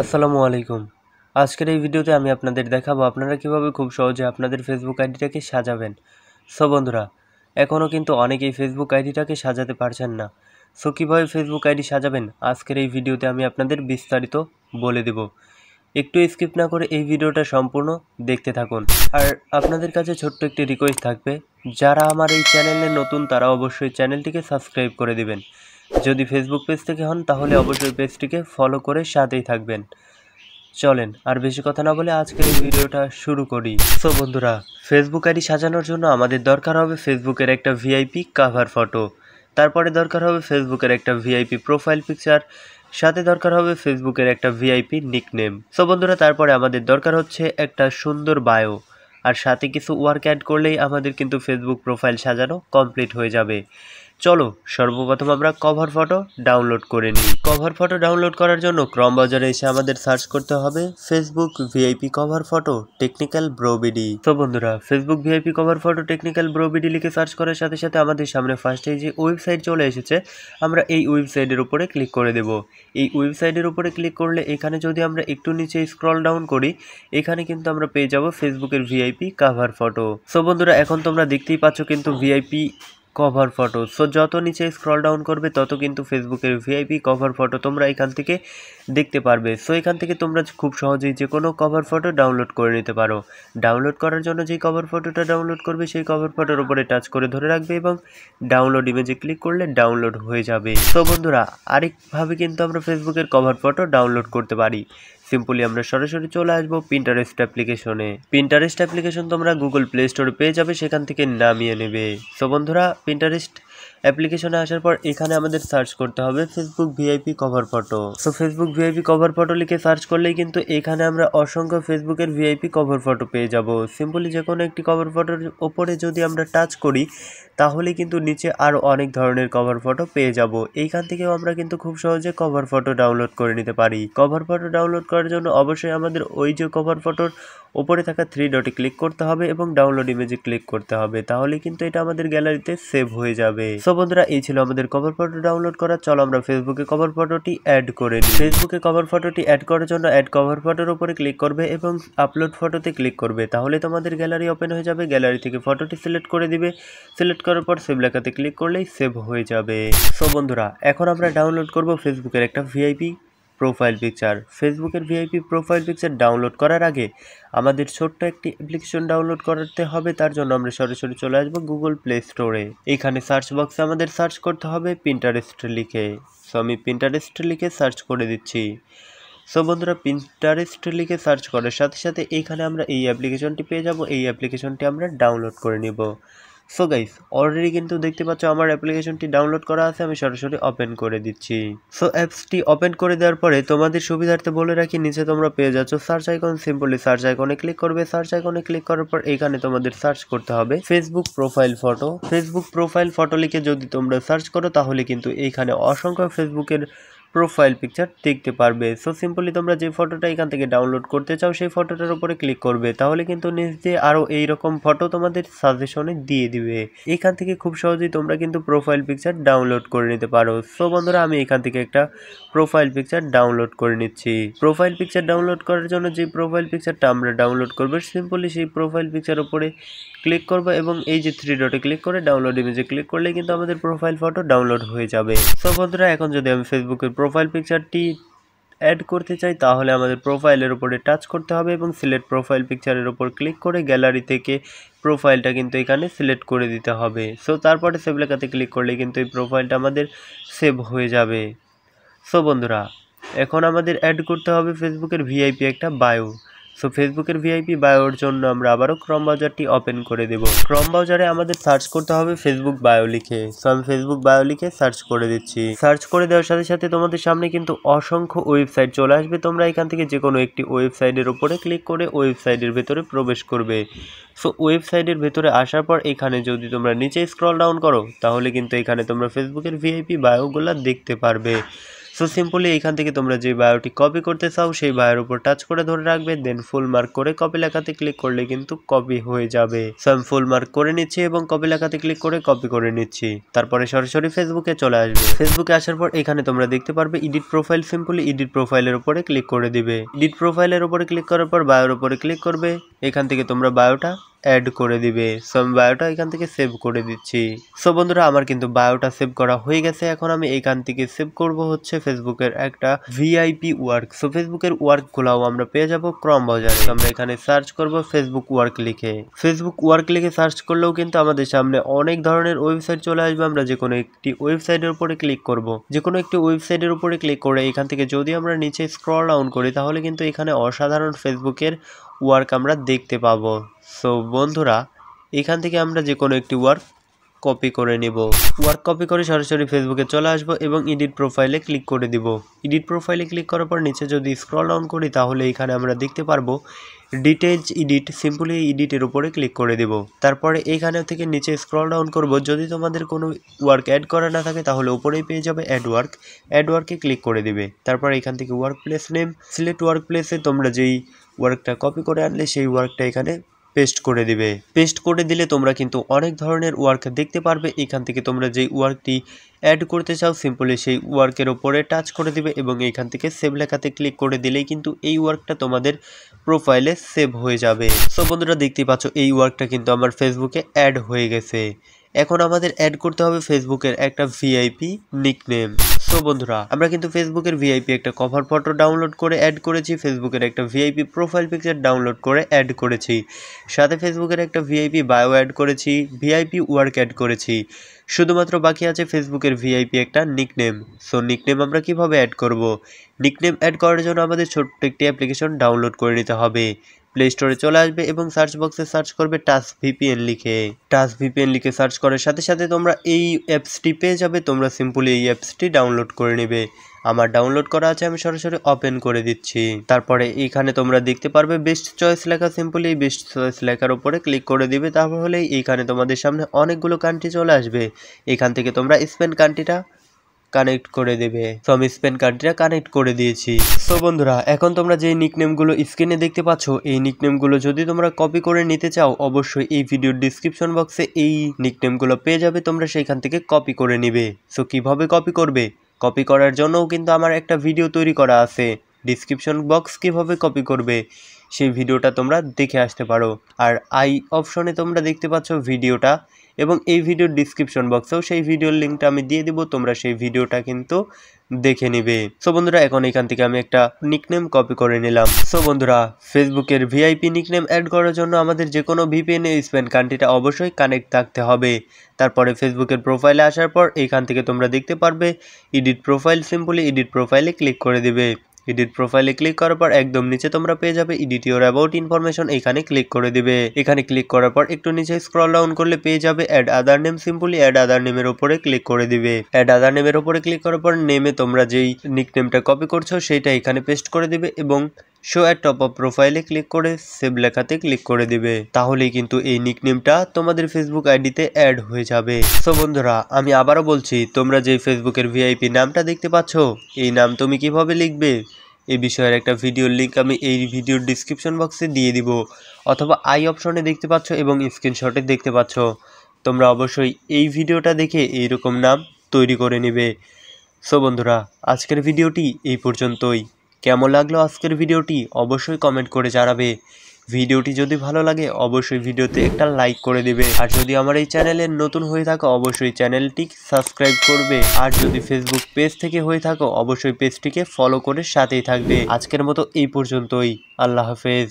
আসসালামু আলাইকুম। আজকের এই ভিডিওতে আমি আপনাদের দেখাবো আপনারা কীভাবে খুব সহজে আপনাদের ফেসবুক আইডিটাকে সাজাবেন। সো বন্ধুরা এখনও কিন্তু অনেকেই ফেসবুক আইডিটাকে সাজাতে পারছেন না। সো কীভাবে ফেসবুক আইডি সাজাবেন? আজকের এই ভিডিওতে আমি আপনাদের বিস্তারিত বলে দেব। একটু স্কিপ না করে এই ভিডিওটা সম্পূর্ণ দেখতে থাকুন। আর আপনাদের কাছে ছোট্ট একটি রিকোয়েস্ট থাকবে, যারা আমার এই চ্যানেলে নতুন, তারা অবশ্যই চ্যানেলটিকে সাবস্ক্রাইব করে দিবেন। যদি ফেসবুক পেজ থেকে হন, তাহলে অবশ্যই পেজটিকে ফলো করে সাথেই থাকবেন। চলেন, আর বেশি কথা না বলে আজকের এই ভিডিওটা শুরু করি। সো বন্ধুরা ফেসবুক আইডি সাজানোর জন্য আমাদের দরকার হবে ফেসবুকের একটা ভিআইপি কাভার ফটো তারপরে দরকার হবে ফেসবুকের একটা ভিআইপি প্রোফাইল পিকচার সাথে দরকার হবে ফেসবুকের একটা ভিআইপি নিকনেম সো বন্ধুরা, তারপরে আমাদের দরকার হচ্ছে একটা সুন্দর বায়ো আর সাথে কিছু ওয়ার্ক অ্যাড করলেই আমাদের কিন্তু ফেসবুক প্রোফাইল সাজানো কমপ্লিট হয়ে যাবে। চলো, সর্বপ্রথম আমরা কভার ফটো ডাউনলোড করে নিই। কভার ফটো ডাউনলোড করার জন্য ক্রম বাজারে এসে আমাদের সার্চ করতে হবে Facebook VIP cover photo technical BroBD তো বন্ধুরা Facebook VIP cover photo technical BroBD লিখে সার্চ করার সাথে সাথে আমাদের সামনে ফার্স্টে যে ওয়েবসাইট চলে এসেছে, আমরা এই ওয়েবসাইটের উপরে ক্লিক করে দেব। এই ওয়েবসাইটের উপরে ক্লিক করলে এখানে যদি আমরা একটু নিচে স্ক্রল ডাউন করি, এখানে কিন্তু আমরা পেয়ে যাব ফেসবুকের ভিআইপি কাভার ফটো সো বন্ধুরা, এখন তোমরা দেখতেই পাচ্ছ কিন্তু ভিআইপি কভার ফটো সো যত নিচে স্ক্রল ডাউন করবে, তত কিন্তু ফেসবুকের ভিআইপি কভার ফটো তোমরা এখান থেকে দেখতে পারবে। সো এখান থেকে তোমরা খুব সহজেই যে কোনো কভার ফটো ডাউনলোড করে নিতে পারো। ডাউনলোড করার জন্য যেই কভার ফটোটা ডাউনলোড করবে, সেই কভার ফটোর উপরে টাচ করে ধরে রাখবে এবং ডাউনলোড ইমেজে ক্লিক করলে ডাউনলোড হয়ে যাবে। তো বন্ধুরা, আরেকভাবে কিন্তু আমরা ফেসবুকের কভার ফটো ডাউনলোড করতে পারি। সিম্পলি আমরা সরাসরি চলে আসব পিন্টারেস্ট অ্যাপ্লিকেশনে পিন্টারেস্ট অ্যাপ্লিকেশন তোমরা গুগল প্লে স্টোরে পেয়ে যাবে, সেখান থেকে নামিয়ে নেবে। সো বন্ধুরা পিন্টারেস্ট অ্যাপ্লিকেশনে আসার পর এখানে আমাদের সার্চ করতে হবে Facebook VIP cover photo so Facebook VIP cover photo লিখে সার্চ করলেই কিন্তু এখানে আমরা অসংখ্য ফেসবুকের ভিআইপি কভার ফটো পেয়ে যাব। সিম্পলি যে কোনো একটি কভার ফটোর ওপরে যদি আমরা টাচ করি তাহলে কিন্তু নিচে আরও অনেক ধরনের কভার ফটো পেয়ে যাব। এইখান থেকেও আমরা কিন্তু খুব সহজে কভার ফটো ডাউনলোড করে নিতে পারি। কভার ফটো ডাউনলোড করার জন্য অবশ্যই আমাদের ওই যে কভার ফটোর ওপরে থাকা থ্রি ডটে ক্লিক করতে হবে এবং ডাউনলোড ইমেজে ক্লিক করতে হবে। তাহলে কিন্তু এটা আমাদের গ্যালারিতে সেভ হয়ে যাবে। সো বন্ধুরা, এই ছিল আমাদের কভার ফটো ডাউনলোড করা। চলো আমরা ফেসবুকে কভার ফটোটি অ্যাড করে নিই। ফেসবুকে কভার ফটোটি অ্যাড করার জন্য অ্যাড কভার ফটোর উপরে ক্লিক করবে এবং আপলোড ফটোতে ক্লিক করবে। তাহলে তোমাদের গ্যালারি ওপেন হয়ে যাবে। গ্যালারি থেকে ফটোটি সিলেক্ট করে দিবে। সিলেক্ট করার পর সেভ লেখাতে ক্লিক করলেই সেভ হয়ে যাবে। সো বন্ধুরা, এখন আমরা ডাউনলোড করব ফেসবুকের একটা ভিআইপি প্রোফাইল পিকচার ফেসবুকের ভিআইপি প্রোফাইল পিকচার ডাউনলোড করার আগে আমাদের ছোট্ট একটি অ্যাপ্লিকেশন ডাউনলোড করতে হবে, তার জন্য আমরা সরাসরি চলে আসব গুগল প্লে স্টোরে এখানে সার্চ বক্সে আমাদের সার্চ করতে হবে পিন্টারেস্ট লিখে। সো আমি পিন্টারেস্ট লিখে সার্চ করে দিচ্ছি। সো বন্ধুরা পিন্টারেস্ট লিখে সার্চ করার সাথে সাথে এইখানে আমরা এই অ্যাপ্লিকেশনটি পেয়ে যাব। এই অ্যাপ্লিকেশনটি আমরা ডাউনলোড করে নিব। সো গাইস অলরেডি কিন্তু দেখতে পাচ্ছ আমার অ্যাপ্লিকেশনটি ডাউনলোড করা আছে, আমি সরাসরি ওপেন করে দিচ্ছি। সো অ্যাপসটি ওপেন করে দেওয়ার পরে তোমাদের সুবিধার্থে বলে রাখি, নিচে তোমরা পেয়ে যাচ্ছ সার্চ আইকন সিম্পলি সার্চ আইকনে ক্লিক করবে। সার্চ আইকনে ক্লিক করার পর এখানে তোমাদের সার্চ করতে হবে Facebook profile photo Facebook profile photo লিখে যদি তোমরা সার্চ করো, তাহলে কিন্তু এইখানে অসংখ্য ফেসবুকের প্রোফাইল পিকচার দেখতে পারবে। সো সিম্পলি তোমরা যে ফটোটা এখান থেকে ডাউনলোড করতে চাও, সেই ফটোটার উপরে ক্লিক করবে। তাহলে কিন্তু দিয়ে আরও এইরকম ফটো তোমাদের সাজেশনে দিয়ে দিবে। এখান থেকে খুব সহজেই তোমরা কিন্তু প্রোফাইল পিকচার ডাউনলোড করে নিতে পারো। সো বন্ধুরা, আমি এখান থেকে একটা প্রোফাইল পিকচার ডাউনলোড করে নিচ্ছি। প্রোফাইল পিকচার ডাউনলোড করার জন্য যে প্রোফাইল পিকচারটা আমরা ডাউনলোড করব সিম্পলি সেই প্রোফাইল পিকচার উপরে ক্লিক করব এবং এই যে থ্রি ডটে ক্লিক করে ডাউনলোড ইমেজে ক্লিক করলে কিন্তু আমাদের প্রোফাইল ফটো ডাউনলোড হয়ে যাবে। সো বন্ধুরা, এখন যদি আমি ফেসবুকের প্রোফাইল পিকচারটি অ্যাড করতে চাই, তাহলে আমাদের প্রোফাইলের উপরে টাচ করতে হবে এবং সিলেক্ট প্রোফাইল পিকচারের উপর ক্লিক করে গ্যালারি থেকে প্রোফাইলটা কিন্তু এখানে সিলেক্ট করে দিতে হবে। সো তারপরে সেভ লেখাতে ক্লিক করলে কিন্তু এই প্রোফাইলটা আমাদের সেভ হয়ে যাবে। সো বন্ধুরা, এখন আমাদের অ্যাড করতে হবে ফেসবুকের ভিআইপি একটা বায়ো সো ফেসবুকের ভিআইপি বায়োর জন্য আমরা আবারও ক্রম ব্রাউজারটি ওপেন করে দেব। ক্রম ব্রাউজারে আমাদের সার্চ করতে হবে ফেসবুক বায়ো লিখে। সো আমি ফেসবুক বায়ো লিখে সার্চ করে দিচ্ছি। সার্চ করে দেওয়ার সাথে সাথে তোমাদের সামনে কিন্তু অসংখ্য ওয়েবসাইট চলে আসবে। তোমরা এখান থেকে যে কোনো একটি ওয়েবসাইটের উপরে ক্লিক করে ওয়েবসাইটের ভেতরে প্রবেশ করবে। সো ওয়েবসাইটের ভেতরে আসার পর এখানে যদি তোমরা নিচে স্ক্রল ডাউন করো, তাহলে কিন্তু এখানে তোমরা ফেসবুকের ভিআইপি বায়োগুলো দেখতে পারবে। সো সিম্পলি এখান থেকে তোমরা যে বায়োটি কপি করতে চাও, সেই বায়োর উপর টাচ করে ধরে রাখবে দেন ফুল মার্ক করে কপি লেখাতে ক্লিক করলে কিন্তু কপি হয়ে যাবে। সো আমি ফুল মার্ক করে নিচ্ছি এবং কপি লেখাতে ক্লিক করে কপি করে নিচ্ছি। তারপরে সরাসরি ফেসবুকে চলে আসবে। ফেসবুকে আসার পর এখানে তোমরা দেখতে পারবে এডিট প্রোফাইল সিম্পলি এডিট প্রোফাইলের উপরে ক্লিক করে দিবে। এডিট প্রোফাইলের উপরে ক্লিক করার পর বায়োর উপরে ক্লিক করবে। এখান থেকে তোমরা বায়োটা অ্যাড করে দিবে। সো আমি বায়োটা এখান থেকে সেভ করে দিচ্ছি। সো বন্ধুরা, আমার কিন্তু বায়োটা সেভ করা হয়ে গেছে। এখন আমি এখান থেকে সেভ করব হচ্ছে ফেসবুকের একটা ভিআইপি ওয়ার্ক সো ফেসবুকের ওয়ার্কগুলোও আমরা পেয়ে যাব ক্রম বাজারে। আমরা এখানে সার্চ করব ফেসবুক ওয়ার্ক লিখে। ফেসবুক ওয়ার্ক লিখে সার্চ করলেও কিন্তু আমাদের সামনে অনেক ধরনের ওয়েবসাইট চলে আসবে। আমরা যে কোনো একটি ওয়েবসাইটের উপরে ক্লিক করব। যে কোনো একটি ওয়েবসাইটের উপরে ক্লিক করে এখান থেকে যদি আমরা নিচে স্ক্রল ডাউন করি, তাহলে কিন্তু এখানে অসাধারণ ফেসবুকের ওয়ার্ক আমরা দেখতে পাবো। সো বন্ধুরা, এখান থেকে আমরা যে কোনো একটি ওয়ার্ক কপি করে নিব। ওয়ার্ক কপি করে সরাসরি ফেসবুকে চলে আসব এবং এডিট প্রোফাইলে ক্লিক করে দিব। এডিট প্রোফাইলে ক্লিক করার পর নিচে যদি স্ক্রল ডাউন করি, তাহলে এখানে আমরা দেখতে পারব ডিটেলস এডিট সিম্পলি এডিটের উপরে ক্লিক করে দেব। তারপরে এইখানে থেকে নিচে স্ক্রল ডাউন করব। যদি তোমাদের কোনো ওয়ার্ক অ্যাড করা না থাকে, তাহলে উপরেই পেয়ে যাবে অ্যাড ওয়ার্ক অ্যাড ওয়ার্কে ক্লিক করে দিবে। তারপর এখান থেকে work place name select work প্লেসে তোমরা যেই ওয়ার্কটা কপি করে আনলে সেই ওয়ার্কটা এখানে পেস্ট করে দিবে। পেস্ট করে দিলে তোমরা কিন্তু অনেক ধরনের ওয়ার্ক দেখতে পারবে। এখান থেকে তোমরা যেই ওয়ার্কটি অ্যাড করতে চাও সিম্পলি সেই ওয়ার্কের ওপরে টাচ করে দিবে এবং এখান থেকে সেভ লেখাতে ক্লিক করে দিলেই কিন্তু এই ওয়ার্কটা তোমাদের প্রোফাইলে সেভ হয়ে যাবে। সো বন্ধুরা, দেখতেই পাচ্ছ এই ওয়ার্কটা কিন্তু আমার ফেসবুকে অ্যাড হয়ে গেছে। এখন আমাদের অ্যাড করতে হবে ফেসবুকের একটা ভিআইপি নিকনেম সো বন্ধুরা, আমরা কিন্তু ফেসবুকের ভিআইপি একটা কভার ফটো ডাউনলোড করে অ্যাড করেছি ফেসবুকের একটা ভিআইপি প্রোফাইল পিকচার ডাউনলোড করে অ্যাড করেছি। সাথে ফেসবুকের একটা ভিআইপি বায়ো অ্যাড করেছি ভিআইপি ওয়ার্ক অ্যাড করেছি। শুধুমাত্র বাকি আছে ফেসবুকের ভিআইপি একটা নিকনেম সো নিকনেম আমরা কীভাবে অ্যাড করব? নিকনেম অ্যাড করার জন্য আমাদের ছোট্ট একটি অ্যাপ্লিকেশন ডাউনলোড করে নিতে হবে। প্লে স্টোরে চলে আসবে এবং সার্চ বক্সে সার্চ করবে টাচ ভিপিএন লিখে। টাচ ভিপিএন লিখে সার্চ করার সাথে সাথে তোমরা এই অ্যাপসটি পেয়ে যাবে। তোমরা সিম্পলি এই অ্যাপসটি ডাউনলোড করে নেবে। আমার ডাউনলোড করা আছে, আমি সরাসরি ওপেন করে দিচ্ছি। তারপরে এইখানে তোমরা দেখতে পারবে বেস্ট চয়েস লেখা। সিম্পলি এই বেস্ট চয়েস লেখার উপরে ক্লিক করে দিবে। তাহলে এইখানে তোমাদের সামনে অনেকগুলো কান্ট্রি চলে আসবে। এখান থেকে তোমরা স্পেন কান্ট্রিটা কানেক্ট করে দেবে। সো আমি স্পেন কার্ডটা কানেক্ট করে দিয়েছি। সো বন্ধুরা, এখন তোমরা যে নিকনেমগুলো স্ক্রিনে দেখতে পাচ্ছ, এই নিকনেমগুলো যদি তোমরা কপি করে নিতে চাও, অবশ্যই এই ভিডিওর ডিসক্রিপশন বক্সে এই নিকনেমগুলো পেয়ে যাবে, তোমরা সেইখান থেকে কপি করে নিবে। সো কীভাবে কপি করবে? কপি করার জন্যও কিন্তু আমার একটা ভিডিও তৈরি করা আছে। ডিসক্রিপশন বক্স কীভাবে কপি করবে? সেই ভিডিওটা তোমরা দেখে আসতে পারো। আর আই অপশনে তোমরা দেখতে পাচ্ছ ভিডিওটা এবং এই ভিডিওর ডিসক্রিপশন বক্সেও সেই ভিডিওর লিঙ্কটা আমি দিয়ে দিব, তোমরা সেই ভিডিওটা কিন্তু দেখে নিবে। সো বন্ধুরা, এখন এখান থেকে আমি একটা নিকনেম কপি করে নিলাম। সো বন্ধুরা ফেসবুকের ভিআইপি নিকনেম অ্যাড করার জন্য আমাদের যে কোনো ভিপিএন স্পেন কান্ট্রিটা অবশ্যই কানেক্ট থাকতে হবে। তারপরে ফেসবুকের প্রোফাইলে আসার পর এখান থেকে তোমরা দেখতে পারবে এডিট প্রোফাইল সিম্পলি এডিট প্রোফাইলে ক্লিক করে দিবে। এডিট প্রোফাইলে ক্লিক করার পর একদম নিচে তোমরা পেয়ে যাবে এডিট ইউর অ্যাবাউট ইনফরমেশন, এখানে ক্লিক করে দিবে। এখানে ক্লিক করার পর একটু নিচে স্ক্রল ডাউন করলে পেয়ে যাবে add other name, simply add other নেমের উপরে ক্লিক করে দিবে। অ্যাড আদার নেমের উপরে ক্লিক করার পর নেমে তোমরা যেই নিকনেমটা কপি করছ সেইটা এখানে পেস্ট করে দিবে এবং শো অ্যাট টপ অফ প্রোফাইলে ক্লিক করে সেভ লেখাতে ক্লিক করে দিবে। তাহলেই কিন্তু এই নিকনেমটা তোমাদের ফেসবুক আইডিতে অ্যাড হয়ে যাবে। সো বন্ধুরা, আমি আবারও বলছি, তোমরা যে ফেসবুকের ভিআইপি নামটা দেখতে পাচ্ছ, এই নাম তুমি কীভাবে লিখবে? এই বিষয়ের একটা ভিডিওর লিঙ্ক আমি এই ভিডিওর ডিসক্রিপশন বক্সে দিয়ে দিব। অথবা আই অপশনে দেখতে পাচ্ছ এবং স্ক্রিনশটে দেখতে পাচ্ছ। তোমরা অবশ্যই এই ভিডিওটা দেখে এইরকম নাম তৈরি করে নেবে। সো বন্ধুরা, আজকের ভিডিওটি এই পর্যন্তই। কেমন লাগল আজকের ভিডিওটি অবশ্যই কমেন্ট করে জানাবে। ভিডিওটি যদি ভালো লাগে, অবশ্যই ভিডিওতে একটা লাইক করে দেবে। আর যদি আমার এই চ্যানেলে নতুন হয়ে থাকো, অবশ্যই চ্যানেলটি সাবস্ক্রাইব করবে। আর যদি ফেসবুক পেজ থেকে হয়ে থাকো, অবশ্যই পেজটিকে ফলো করে সাথেই থাকবে। আজকের মতো এই পর্যন্তই। আল্লাহ হাফেজ।